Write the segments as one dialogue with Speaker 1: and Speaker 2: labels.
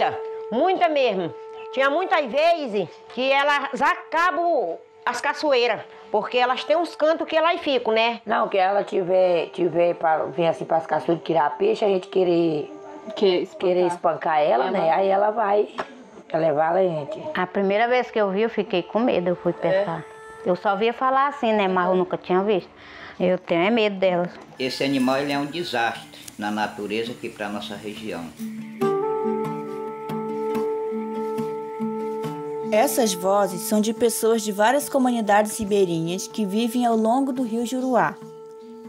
Speaker 1: muita, muita mesmo. Tinha muitas vezes que elas acabam as caçoeiras, porque elas têm uns cantos que elas ficam, né?
Speaker 2: Não, que ela tiver, tiver para vir assim para as caçoeiras tirar peixe, a gente querer,
Speaker 3: Que espancar.
Speaker 2: querer espancar ela, né? Aí ela vai levar a gente.
Speaker 4: A primeira vez que eu vi, eu fiquei com medo, eu fui pescar. Eu só via falar assim, né? Mas eu nunca tinha visto. Eu tenho é medo delas.
Speaker 5: Esse animal ele é um desastre na natureza aqui para nossa região.
Speaker 6: Essas vozes são de pessoas de várias comunidades ribeirinhas que vivem ao longo do rio Juruá.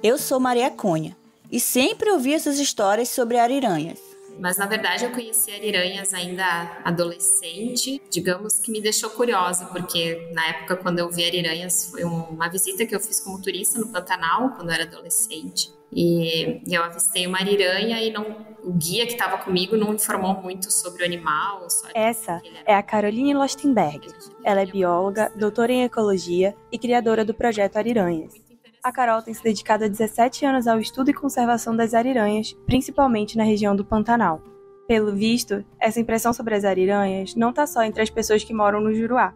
Speaker 6: Eu sou Maria Cunha e sempre ouvi essas histórias sobre ariranhas.
Speaker 7: Mas na verdade eu conheci ariranhas ainda adolescente, digamos que me deixou curiosa, porque na época quando eu vi ariranhas foi um- uma visita que eu fiz como turista no Pantanal, quando eu era adolescente. E eu avistei uma ariranha e não, o guia que estava comigo não informou muito sobre o animal.
Speaker 8: Essa é a Caroline Lostenberg. Ela é bióloga, doutora em ecologia e criadora do projeto Ariranhas. A Carol tem se dedicado há 17 anos ao estudo e conservação das ariranhas, principalmente na região do Pantanal. Pelo visto, essa impressão sobre as ariranhas não está só entre as pessoas que moram no Juruá.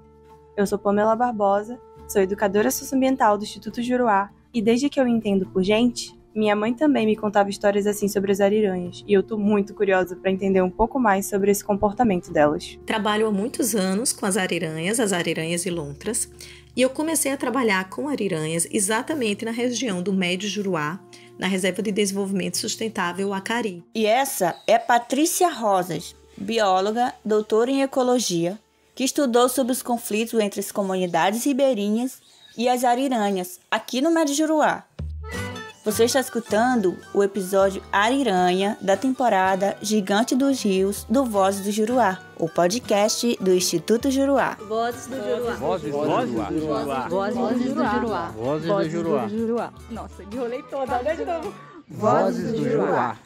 Speaker 8: Eu sou Pamela Barbosa, sou educadora socioambiental do Instituto Juruá e desde que eu entendo por gente, minha mãe também me contava histórias assim sobre as ariranhas e eu tô muito curiosa para entender um pouco mais sobre esse comportamento delas.
Speaker 9: Trabalho há muitos anos com as ariranhas, as ariranhas e lontras, e eu comecei a trabalhar com ariranhas exatamente na região do Médio Juruá, na Reserva de Desenvolvimento Sustentável Acari.
Speaker 6: E essa é Patrícia Rosas, bióloga, doutora em ecologia, que estudou sobre os conflitos entre as comunidades ribeirinhas e as ariranhas aqui no Médio Juruá. Você está escutando o episódio Ariranha da temporada Gigante dos Rios do Vozes do Juruá, o podcast do Instituto Juruá.
Speaker 10: Vozes do Juruá.
Speaker 11: Vozes do Juruá.
Speaker 10: Vozes do Juruá.
Speaker 11: Vozes do Juruá.
Speaker 10: Juruá. Nossa, enrolei toda, né, de novo?
Speaker 11: Vozes do Juruá.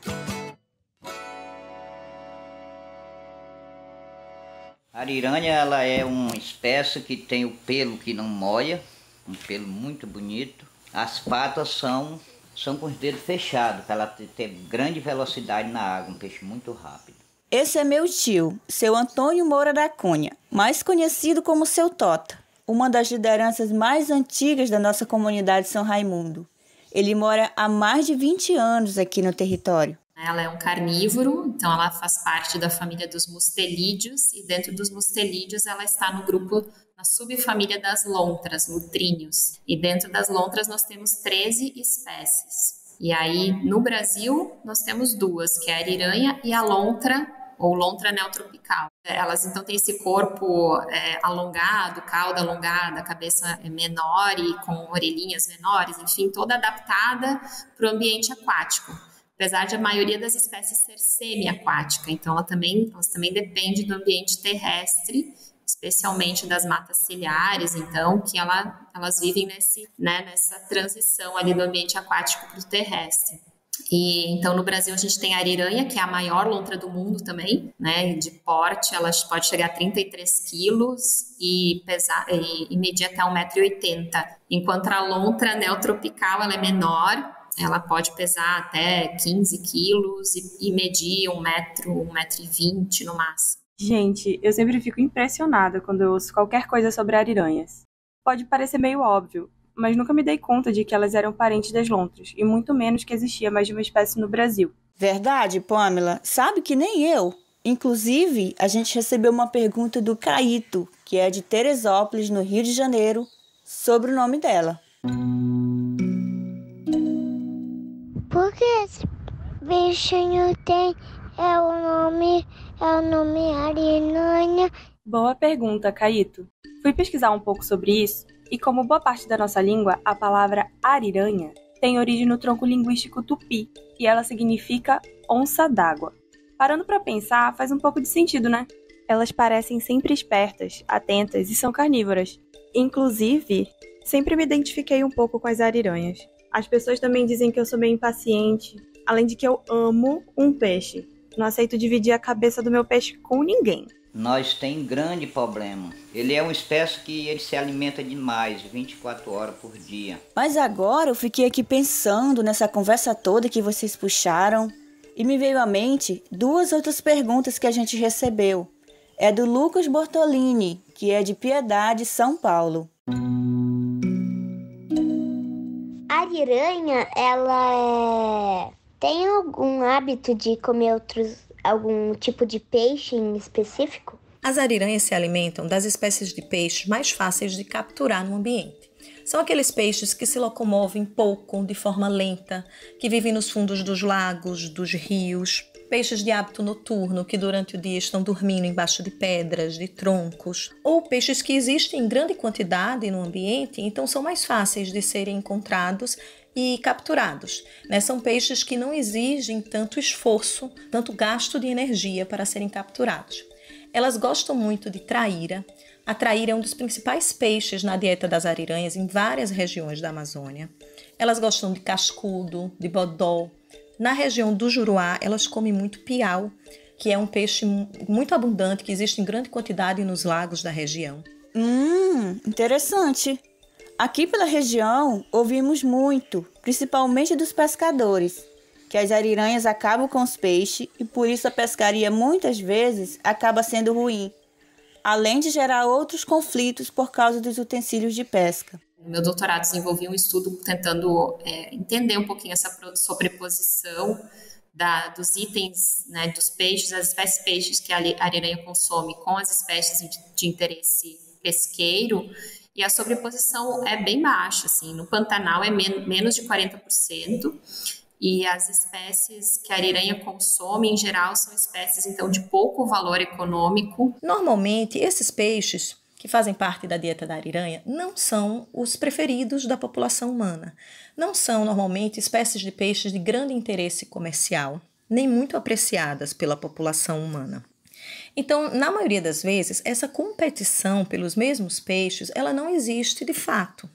Speaker 5: A ariranha ela é uma espécie que tem o pelo que não molha, um pelo muito bonito. As patas são, são com os dedos fechados, para ela ter, grande velocidade na água, um peixe muito rápido.
Speaker 6: Esse é meu tio, seu Antônio Moura da Cunha, mais conhecido como seu Tota, uma das lideranças mais antigas da nossa comunidade São Raimundo. Ele mora há mais de 20 anos aqui no território.
Speaker 7: Ela é um carnívoro, então ela faz parte da família dos mustelídeos e dentro dos mustelídeos ela está no grupo, na subfamília das lontras, lutríneos. E dentro das lontras nós temos 13 espécies. E aí no Brasil nós temos duas, que é a ariranha e a lontra ou lontra neotropical. Elas então têm esse corpo é, alongado, cauda alongada, cabeça é menor e com orelhinhas menores, enfim, toda adaptada para o ambiente aquático apesar de a maioria das espécies ser semi-aquática, então ela também, elas também dependem do ambiente terrestre, especialmente das matas ciliares, então, que ela, elas vivem nesse, né, nessa transição ali do ambiente aquático para o terrestre. E então no Brasil a gente tem a ariranha, que é a maior lontra do mundo também, né? De porte, ela pode chegar a 33 quilos e pesar e, e medir até 1,80m. Enquanto a lontra neotropical ela é menor, ela pode pesar até 15 quilos e, e medir um metro, um metro e vinte no máximo.
Speaker 8: Gente, eu sempre fico impressionada quando eu ouço qualquer coisa sobre ariranhas. Pode parecer meio óbvio, mas nunca me dei conta de que elas eram parentes das lontras, e muito menos que existia mais de uma espécie no Brasil.
Speaker 6: Verdade, Pamela? Sabe que nem eu. Inclusive, a gente recebeu uma pergunta do Caíto, que é de Teresópolis, no Rio de Janeiro, sobre o nome dela.
Speaker 12: Por que esse bichinho tem é o nome é o nome ariranha?
Speaker 8: Boa pergunta, Caíto. Fui pesquisar um pouco sobre isso, e como boa parte da nossa língua, a palavra ariranha tem origem no tronco linguístico tupi, e ela significa onça d'água. Parando para pensar, faz um pouco de sentido, né? Elas parecem sempre espertas, atentas e são carnívoras. Inclusive, sempre me identifiquei um pouco com as ariranhas. As pessoas também dizem que eu sou meio impaciente, além de que eu amo um peixe. Não aceito dividir a cabeça do meu peixe com ninguém.
Speaker 5: Nós tem grande problema. Ele é uma espécie que ele se alimenta demais, 24 horas por dia.
Speaker 6: Mas agora eu fiquei aqui pensando nessa conversa toda que vocês puxaram E me veio à mente duas outras perguntas que a gente recebeu. É do Lucas Bortolini, que é de Piedade, São Paulo.
Speaker 12: A ariranha, ela é... tem algum hábito de comer outros, algum tipo de peixe em específico?
Speaker 9: As ariranhas se alimentam das espécies de peixes mais fáceis de capturar no ambiente. São aqueles peixes que se locomovem pouco, de forma lenta, que vivem nos fundos dos lagos, dos rios. Peixes de hábito noturno que durante o dia estão dormindo embaixo de pedras, de troncos. Ou peixes que existem em grande quantidade no ambiente, então são mais fáceis de serem encontrados e capturados. Né? São peixes que não exigem tanto esforço, tanto gasto de energia para serem capturados. Elas gostam muito de traíra. A traíra é um dos principais peixes na dieta das ariranhas em várias regiões da Amazônia. Elas gostam de cascudo, de bodó. Na região do Juruá, elas comem muito piau, que é um peixe muito abundante que existe em grande quantidade nos lagos da região.
Speaker 6: Hum, interessante. Aqui pela região, ouvimos muito, principalmente dos pescadores, que as ariranhas acabam com os peixes e por isso a pescaria muitas vezes acaba sendo ruim, além de gerar outros conflitos por causa dos utensílios de pesca.
Speaker 7: No meu doutorado desenvolvi um estudo tentando é, entender um pouquinho essa sobreposição da, dos itens, né, dos peixes, as espécies peixes que a ariranha consome com as espécies de, de interesse pesqueiro e a sobreposição é bem baixa, assim, no Pantanal é men menos de 40%, e as espécies que a ariranha consome, em geral, são espécies, então, de pouco valor econômico.
Speaker 9: Normalmente, esses peixes que fazem parte da dieta da ariranha não são os preferidos da população humana. Não são, normalmente, espécies de peixes de grande interesse comercial, nem muito apreciadas pela população humana. Então, na maioria das vezes, essa competição pelos mesmos peixes, ela não existe de fato.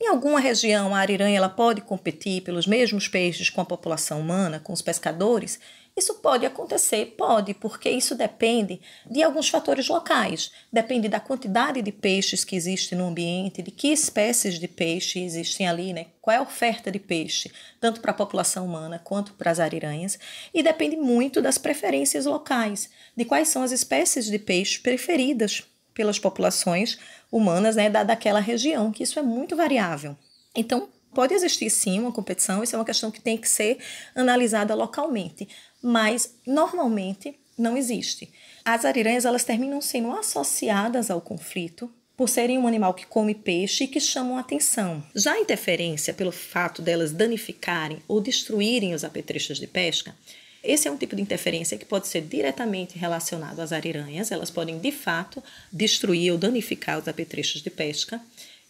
Speaker 9: Em alguma região, a ariranha ela pode competir pelos mesmos peixes com a população humana, com os pescadores? Isso pode acontecer, pode, porque isso depende de alguns fatores locais. Depende da quantidade de peixes que existe no ambiente, de que espécies de peixe existem ali, né? Qual é a oferta de peixe, tanto para a população humana quanto para as ariranhas. E depende muito das preferências locais, de quais são as espécies de peixe preferidas pelas populações humanas né, da, daquela região, que isso é muito variável. Então, pode existir sim uma competição, isso é uma questão que tem que ser analisada localmente, mas normalmente não existe. As ariranhas elas terminam sendo associadas ao conflito por serem um animal que come peixe e que chamam atenção. Já a interferência, pelo fato delas danificarem ou destruírem os apetrechos de pesca, esse é um tipo de interferência que pode ser diretamente relacionado às ariranhas, elas podem de fato destruir ou danificar os apetrechos de pesca.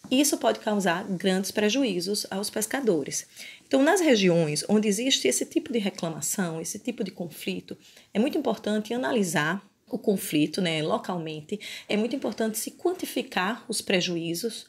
Speaker 9: Isso pode causar grandes prejuízos aos pescadores. Então, nas regiões onde existe esse tipo de reclamação, esse tipo de conflito, é muito importante analisar o conflito né, localmente, é muito importante se quantificar os prejuízos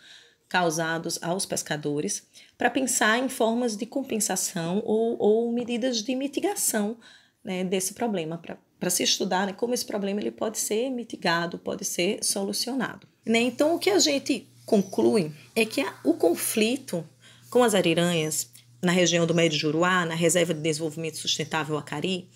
Speaker 9: causados aos pescadores para pensar em formas de compensação ou, ou medidas de mitigação né, desse problema, para se estudar né, como esse problema ele pode ser mitigado, pode ser solucionado. Né? Então, o que a gente conclui é que o conflito com as ariranhas na região do Médio Juruá, na Reserva de Desenvolvimento Sustentável Acari,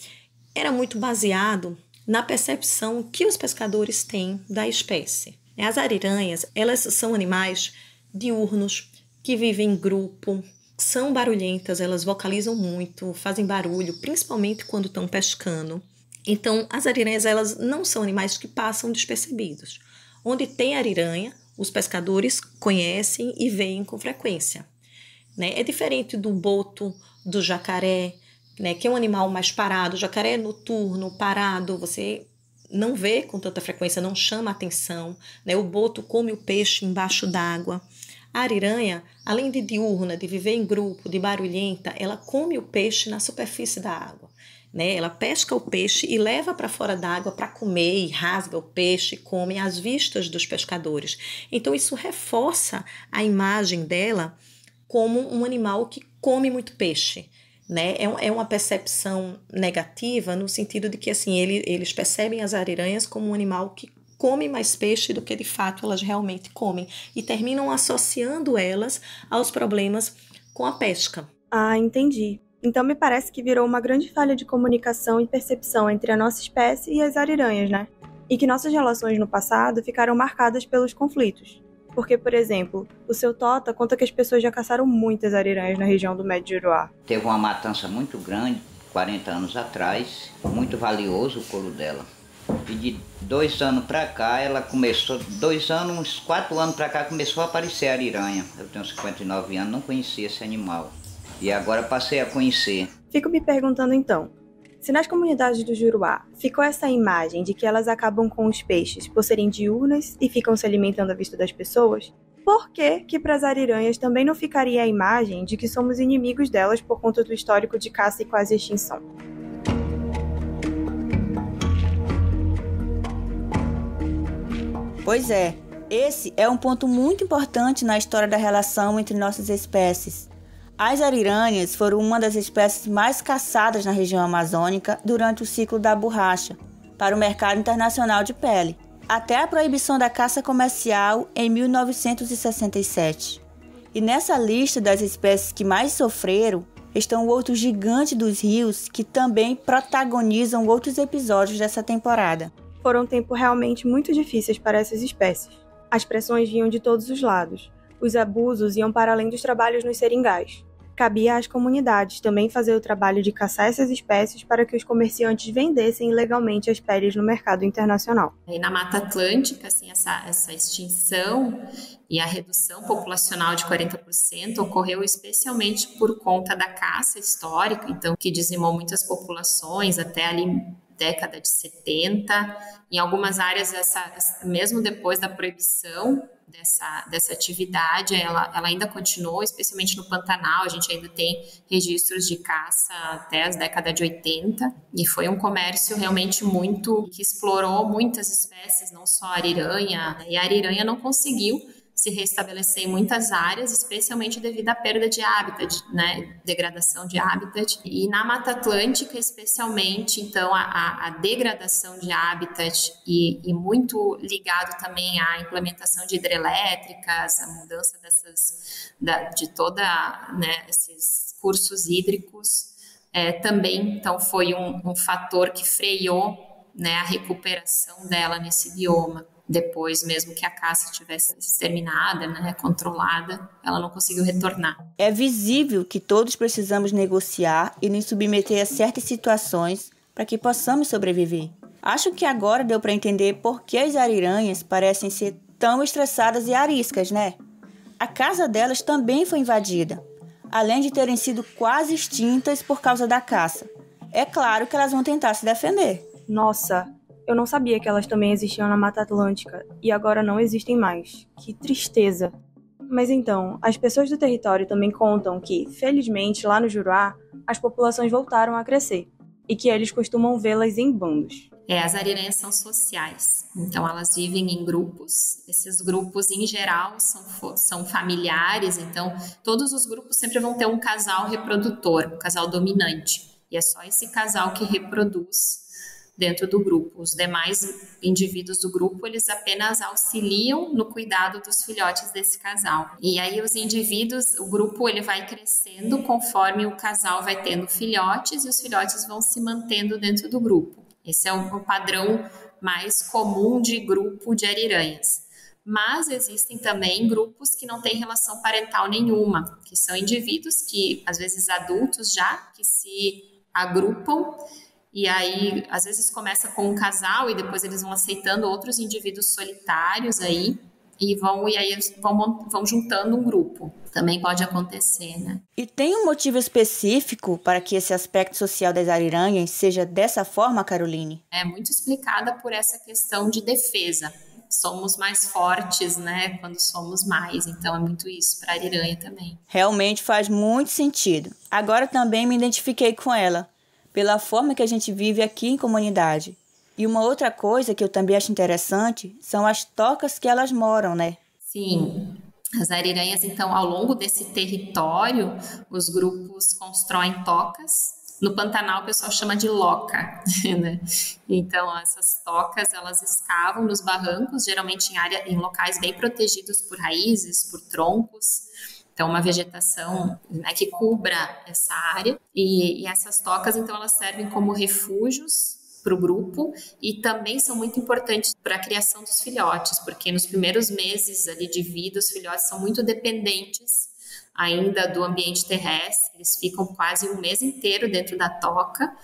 Speaker 9: era muito baseado na percepção que os pescadores têm da espécie. As ariranhas, elas são animais diurnos que vivem em grupo, são barulhentas, elas vocalizam muito, fazem barulho, principalmente quando estão pescando. Então, as ariranhas elas não são animais que passam despercebidos. Onde tem ariranha, os pescadores conhecem e veem com frequência. Né? É diferente do boto, do jacaré, né? que é um animal mais parado. O jacaré é noturno, parado, você não vê com tanta frequência, não chama atenção. Né? O boto come o peixe embaixo d'água. A ariranha, além de diurna, de viver em grupo, de barulhenta, ela come o peixe na superfície da água. Né? Ela pesca o peixe e leva para fora d'água para comer e rasga o peixe, come às vistas dos pescadores. Então isso reforça a imagem dela como um animal que come muito peixe. Né? É, é uma percepção negativa no sentido de que assim ele, eles percebem as ariranhas como um animal que comem mais peixe do que de fato elas realmente comem e terminam associando elas aos problemas com a pesca.
Speaker 8: Ah, entendi. Então me parece que virou uma grande falha de comunicação e percepção entre a nossa espécie e as ariranhas, né? E que nossas relações no passado ficaram marcadas pelos conflitos. Porque, por exemplo, o seu Tota conta que as pessoas já caçaram muitas ariranhas na região do Médio Juruá.
Speaker 5: Teve uma matança muito grande, 40 anos atrás, muito valioso o couro dela. E de dois anos pra cá, ela começou, dois anos, uns quatro anos pra cá, começou a aparecer a ariranha. Eu tenho 59 anos, não conhecia esse animal. E agora passei a conhecer.
Speaker 8: Fico me perguntando então, se nas comunidades do Juruá ficou essa imagem de que elas acabam com os peixes por serem diurnas e ficam se alimentando à vista das pessoas, por que que para as ariranhas também não ficaria a imagem de que somos inimigos delas por conta do histórico de caça e quase extinção?
Speaker 6: Pois é, esse é um ponto muito importante na história da relação entre nossas espécies. As ariranhas foram uma das espécies mais caçadas na região amazônica durante o ciclo da borracha, para o mercado internacional de pele, até a proibição da caça comercial em 1967. E nessa lista das espécies que mais sofreram estão outros gigantes dos rios que também protagonizam outros episódios dessa temporada.
Speaker 8: Foram tempos realmente muito difíceis para essas espécies. As pressões vinham de todos os lados. Os abusos iam para além dos trabalhos nos seringais. Cabia às comunidades também fazer o trabalho de caçar essas espécies para que os comerciantes vendessem ilegalmente as peles no mercado internacional.
Speaker 7: E na Mata Atlântica, assim, essa, essa extinção e a redução populacional de 40% ocorreu especialmente por conta da caça histórica, então que dizimou muitas populações até ali década de 70. Em algumas áreas, essa, mesmo depois da proibição dessa, dessa atividade, ela, ela ainda continuou, especialmente no Pantanal, a gente ainda tem registros de caça até as décadas de 80, e foi um comércio realmente muito, que explorou muitas espécies, não só ariranha, e a ariranha não conseguiu se restabelecer em muitas áreas, especialmente devido à perda de habitat, né, degradação de habitat. E na Mata Atlântica, especialmente, então, a, a degradação de habitat e, e, muito ligado também à implementação de hidrelétricas, a mudança dessas, da, de toda, né, esses cursos hídricos, é, também, então, foi um, um fator que freou né, a recuperação dela nesse bioma depois, mesmo que a caça tivesse exterminada, né, controlada, ela não conseguiu retornar.
Speaker 6: É visível que todos precisamos negociar e nos submeter a certas situações para que possamos sobreviver. Acho que agora deu para entender por que as ariranhas parecem ser tão estressadas e ariscas, né? A casa delas também foi invadida, além de terem sido quase extintas por causa da caça. É claro que elas vão tentar se defender.
Speaker 8: Nossa, eu não sabia que elas também existiam na Mata Atlântica e agora não existem mais. Que tristeza. Mas então, as pessoas do território também contam que, felizmente, lá no Juruá, as populações voltaram a crescer e que eles costumam vê-las em bandos.
Speaker 7: É, as ariranhas são sociais, então elas vivem em grupos. Esses grupos, em geral, são, são familiares, então todos os grupos sempre vão ter um casal reprodutor, um casal dominante. E é só esse casal que reproduz dentro do grupo. Os demais indivíduos do grupo, eles apenas auxiliam no cuidado dos filhotes desse casal. E aí os indivíduos, o grupo ele vai crescendo conforme o casal vai tendo filhotes e os filhotes vão se mantendo dentro do grupo. Esse é o padrão mais comum de grupo de ariranhas. Mas existem também grupos que não têm relação parental nenhuma, que são indivíduos que, às vezes adultos já, que se agrupam e aí, às vezes começa com um casal e depois eles vão aceitando outros indivíduos solitários aí e vão e aí vão, vão juntando um grupo. Também pode acontecer, né?
Speaker 6: E tem um motivo específico para que esse aspecto social das ariranhas seja dessa forma, Caroline?
Speaker 7: É muito explicada por essa questão de defesa. Somos mais fortes, né, quando somos mais. Então é muito isso para a ariranha também.
Speaker 6: Realmente faz muito sentido. Agora também me identifiquei com ela pela forma que a gente vive aqui em comunidade. E uma outra coisa que eu também acho interessante são as tocas que elas moram, né?
Speaker 7: Sim. As ariranhas, então, ao longo desse território, os grupos constroem tocas. No Pantanal, o pessoal chama de loca, né? Então, essas tocas, elas escavam nos barrancos, geralmente em, área, em locais bem protegidos por raízes, por troncos, Então, uma vegetação né, que cubra essa área. E, e essas tocas, então, elas servem como refúgios para o grupo e também são muito importantes para a criação dos filhotes, porque nos primeiros meses ali de vida, os filhotes são muito dependentes ainda do ambiente terrestre, eles ficam quase um mês inteiro dentro da toca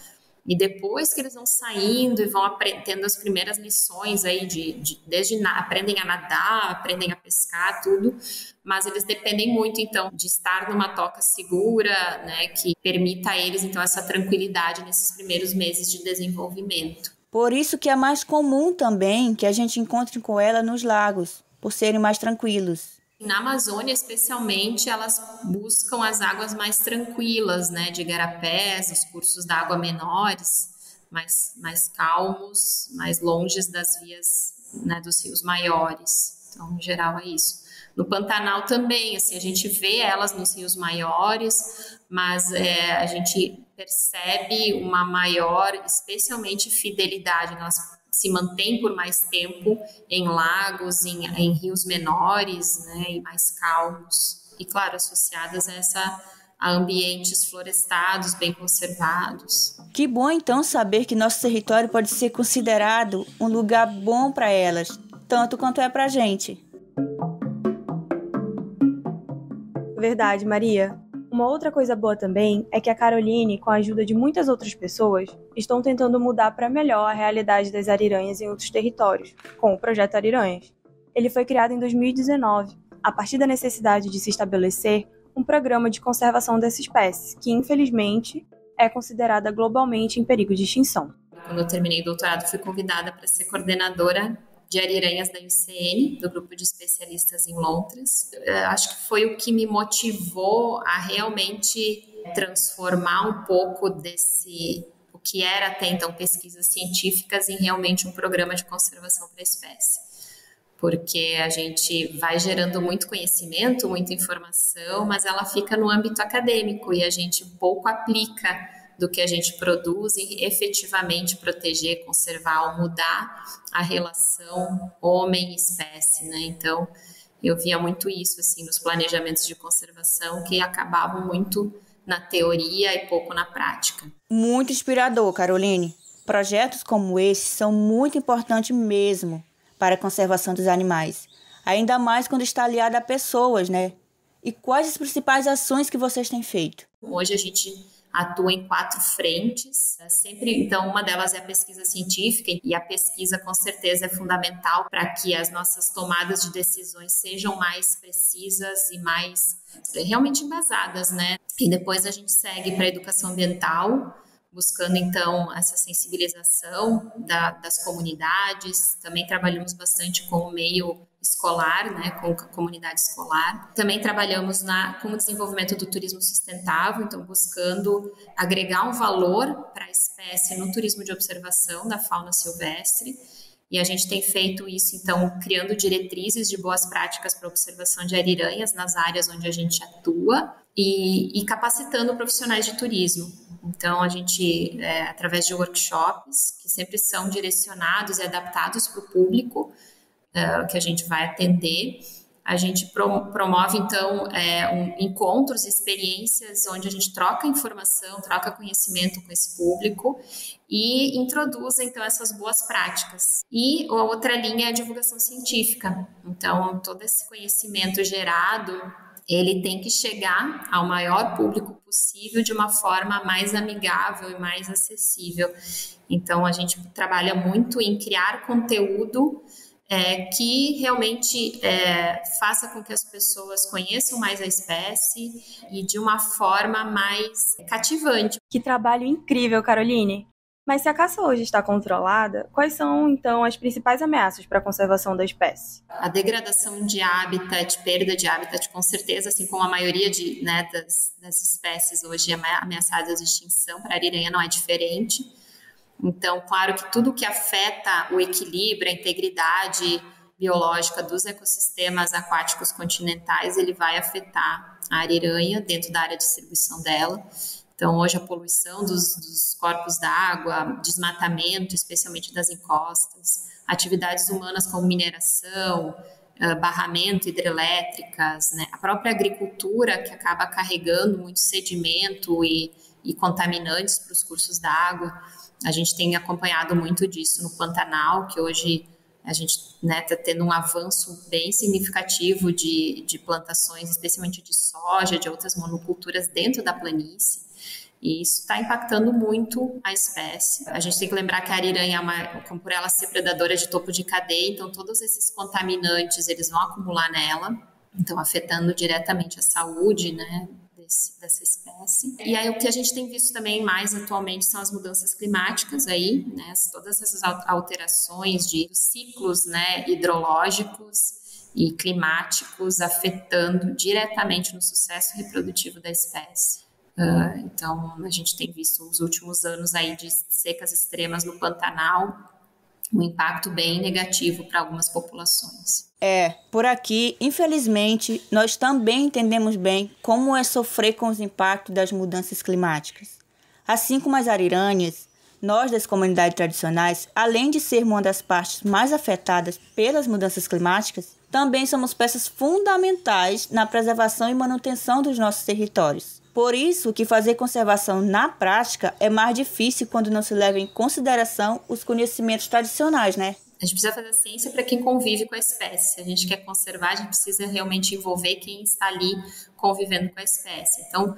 Speaker 7: e depois que eles vão saindo e vão aprendendo as primeiras lições aí de, de desde na, aprendem a nadar, aprendem a pescar, tudo, mas eles dependem muito então de estar numa toca segura, né, que permita a eles então essa tranquilidade nesses primeiros meses de desenvolvimento.
Speaker 6: Por isso que é mais comum também que a gente encontre com ela nos lagos, por serem mais tranquilos.
Speaker 7: Na Amazônia, especialmente, elas buscam as águas mais tranquilas, né, de igarapés, os cursos d'água menores, mais, mais calmos, mais longes das vias né, dos rios maiores. Então, em geral, é isso. No Pantanal também, assim, a gente vê elas nos rios maiores, mas é, a gente percebe uma maior, especialmente fidelidade. Nós se mantém por mais tempo em lagos, em, em rios menores, né, e mais calmos. E, claro, associadas a essa a ambientes florestados, bem conservados.
Speaker 6: Que bom então saber que nosso território pode ser considerado um lugar bom para elas, tanto quanto é para a gente.
Speaker 8: Verdade, Maria. Uma outra coisa boa também é que a Caroline, com a ajuda de muitas outras pessoas, estão tentando mudar para melhor a realidade das ariranhas em outros territórios, com o projeto Ariranhas. Ele foi criado em 2019, a partir da necessidade de se estabelecer um programa de conservação dessa espécie, que infelizmente é considerada globalmente em perigo de extinção.
Speaker 7: Quando eu terminei o doutorado, fui convidada para ser coordenadora de ariranhas da UCN, do grupo de especialistas em Londres. Acho que foi o que me motivou a realmente transformar um pouco desse o que era até então pesquisas científicas em realmente um programa de conservação para a espécie. Porque a gente vai gerando muito conhecimento, muita informação, mas ela fica no âmbito acadêmico e a gente pouco aplica do que a gente produz e efetivamente proteger, conservar ou mudar a relação homem-espécie, né? Então, eu via muito isso assim nos planejamentos de conservação que acabavam muito na teoria e pouco na prática.
Speaker 6: Muito inspirador, Caroline. Projetos como esse são muito importantes mesmo para a conservação dos animais, ainda mais quando está aliado a pessoas, né? E quais as principais ações que vocês têm feito?
Speaker 7: Hoje a gente atua em quatro frentes. É sempre, então, uma delas é a pesquisa científica e a pesquisa com certeza é fundamental para que as nossas tomadas de decisões sejam mais precisas e mais realmente embasadas, né? E depois a gente segue para a educação ambiental, buscando então essa sensibilização da, das comunidades. Também trabalhamos bastante com o meio escolar, né, com a comunidade escolar. Também trabalhamos na, com o desenvolvimento do turismo sustentável, então buscando agregar um valor para a espécie no turismo de observação da fauna silvestre. E a gente tem feito isso, então, criando diretrizes de boas práticas para observação de ariranhas nas áreas onde a gente atua e, e capacitando profissionais de turismo. Então, a gente, é, através de workshops, que sempre são direcionados e adaptados para o público, uh, que a gente vai atender. A gente promove, então, é, um, encontros, experiências onde a gente troca informação, troca conhecimento com esse público e introduz, então, essas boas práticas. E a outra linha é a divulgação científica. Então, todo esse conhecimento gerado, ele tem que chegar ao maior público possível de uma forma mais amigável e mais acessível. Então, a gente trabalha muito em criar conteúdo é, que realmente é, faça com que as pessoas conheçam mais a espécie e de uma forma mais cativante.
Speaker 8: Que trabalho incrível, Caroline! Mas se a caça hoje está controlada, quais são então as principais ameaças para a conservação da espécie?
Speaker 7: A degradação de habitat, perda de habitat, com certeza, assim como a maioria de, né, das, das espécies hoje ameaçadas de extinção, para a ariranha não é diferente. Então, claro que tudo que afeta o equilíbrio, a integridade biológica dos ecossistemas aquáticos continentais, ele vai afetar a ariranha dentro da área de distribuição dela. Então, hoje a poluição dos, dos corpos d'água, desmatamento, especialmente das encostas, atividades humanas como mineração, uh, barramento, hidrelétricas, né? a própria agricultura que acaba carregando muito sedimento e, e contaminantes para os cursos d'água. A gente tem acompanhado muito disso no Pantanal, que hoje a gente está né, tá tendo um avanço bem significativo de, de plantações, especialmente de soja, de outras monoculturas dentro da planície. E isso está impactando muito a espécie. A gente tem que lembrar que a ariranha é uma, por ela ser predadora de topo de cadeia, então todos esses contaminantes eles vão acumular nela, então afetando diretamente a saúde, né, desse, dessa espécie. E aí o que a gente tem visto também mais atualmente são as mudanças climáticas aí, né, todas essas alterações de ciclos, né, hidrológicos e climáticos afetando diretamente no sucesso reprodutivo da espécie. Uh, então, a gente tem visto os últimos anos aí de secas extremas no Pantanal, um impacto bem negativo para algumas populações.
Speaker 6: É, por aqui, infelizmente, nós também entendemos bem como é sofrer com os impactos das mudanças climáticas. Assim como as ariranhas, nós das comunidades tradicionais, além de ser uma das partes mais afetadas pelas mudanças climáticas, também somos peças fundamentais na preservação e manutenção dos nossos territórios. Por isso que fazer conservação na prática é mais difícil quando não se leva em consideração os conhecimentos tradicionais, né?
Speaker 7: A gente precisa fazer ciência para quem convive com a espécie. Se a gente quer conservar, a gente precisa realmente envolver quem está ali convivendo com a espécie. Então,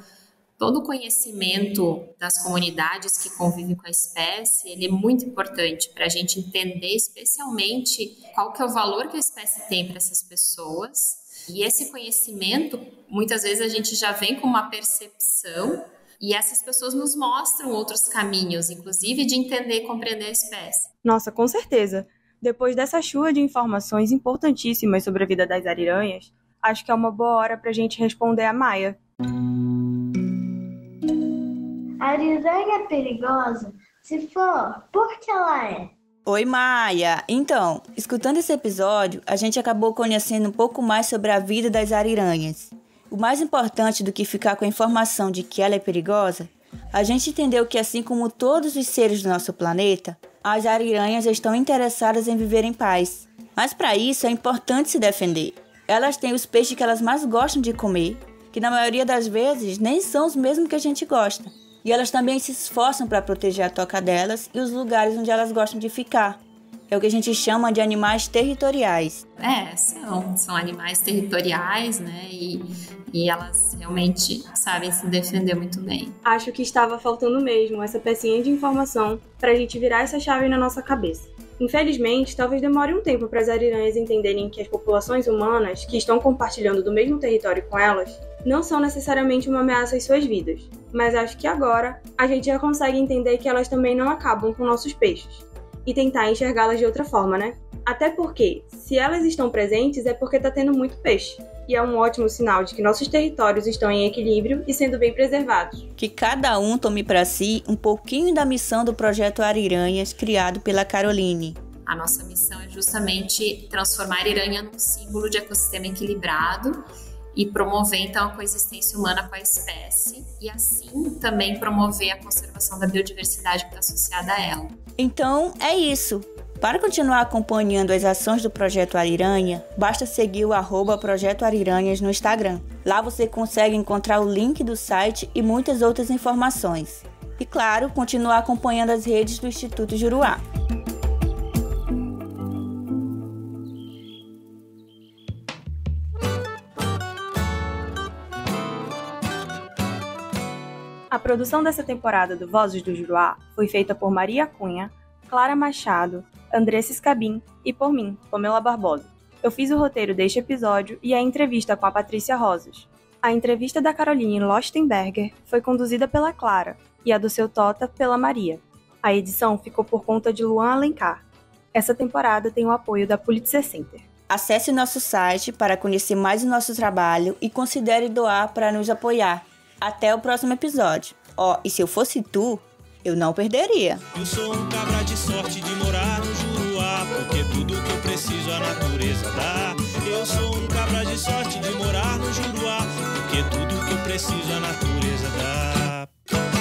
Speaker 7: todo o conhecimento das comunidades que convivem com a espécie, ele é muito importante para a gente entender especialmente qual que é o valor que a espécie tem para essas pessoas e esse conhecimento, muitas vezes a gente já vem com uma percepção e essas pessoas nos mostram outros caminhos, inclusive de entender e compreender a espécie.
Speaker 8: Nossa, com certeza. Depois dessa chuva de informações importantíssimas sobre a vida das ariranhas, acho que é uma boa hora para a gente responder a Maia.
Speaker 12: A ariranha é perigosa? Se for, por que ela é?
Speaker 6: Oi, Maia! Então, escutando esse episódio, a gente acabou conhecendo um pouco mais sobre a vida das ariranhas. O mais importante do que ficar com a informação de que ela é perigosa, a gente entendeu que, assim como todos os seres do nosso planeta, as ariranhas estão interessadas em viver em paz. Mas para isso é importante se defender. Elas têm os peixes que elas mais gostam de comer, que na maioria das vezes nem são os mesmos que a gente gosta. E elas também se esforçam para proteger a toca delas e os lugares onde elas gostam de ficar. É o que a gente chama de animais territoriais.
Speaker 7: É, são, são animais territoriais, né? E, e elas realmente sabem se defender muito bem.
Speaker 8: Acho que estava faltando mesmo essa pecinha de informação para a gente virar essa chave na nossa cabeça. Infelizmente, talvez demore um tempo para as ariranhas entenderem que as populações humanas que estão compartilhando do mesmo território com elas não são necessariamente uma ameaça às suas vidas. Mas acho que agora a gente já consegue entender que elas também não acabam com nossos peixes e tentar enxergá-las de outra forma, né? Até porque, se elas estão presentes, é porque está tendo muito peixe. E é um ótimo sinal de que nossos territórios estão em equilíbrio e sendo bem preservados.
Speaker 6: Que cada um tome para si um pouquinho da missão do projeto Ariranhas, criado pela Caroline.
Speaker 7: A nossa missão é justamente transformar a Ariranha num símbolo de ecossistema equilibrado e promover então a coexistência humana com a espécie e assim também promover a conservação da biodiversidade que está associada a ela.
Speaker 6: Então é isso. Para continuar acompanhando as ações do Projeto Ariranha, basta seguir o arroba Projeto Ariranhas no Instagram. Lá você consegue encontrar o link do site e muitas outras informações. E claro, continuar acompanhando as redes do Instituto Juruá.
Speaker 8: Produção dessa temporada do Vozes do Juruá foi feita por Maria Cunha, Clara Machado, Andressa Scabin e por mim, Pamela Barbosa. Eu fiz o roteiro deste episódio e a entrevista com a Patrícia Rosas. A entrevista da Caroline Lostenberger foi conduzida pela Clara e a do seu Tota pela Maria. A edição ficou por conta de Luan Alencar. Essa temporada tem o apoio da Pulitzer Center.
Speaker 6: Acesse nosso site para conhecer mais o nosso trabalho e considere doar para nos apoiar. Até o próximo episódio. Ó, oh, e se eu fosse tu, eu não perderia.
Speaker 3: Eu sou um cabra de sorte de morar no Juruá, porque tudo que eu preciso a natureza dá. Eu sou um cabra de sorte de morar no Juruá, porque tudo que eu preciso a natureza dá.